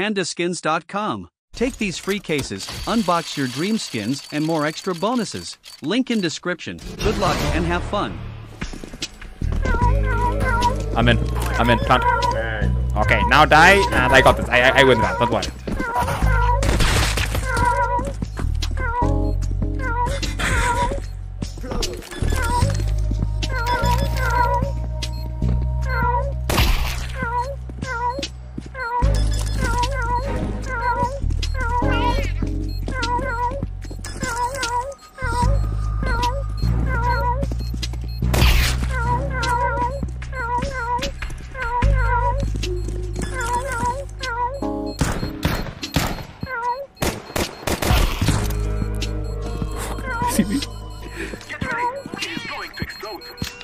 pandaskins.com. Take these free cases, unbox your dream skins, and more extra bonuses. Link in description. Good luck and have fun. I'm in. I'm in. Okay, now die, and I got this. I, I, I win that. Don't worry. Get ready! He's going to explode!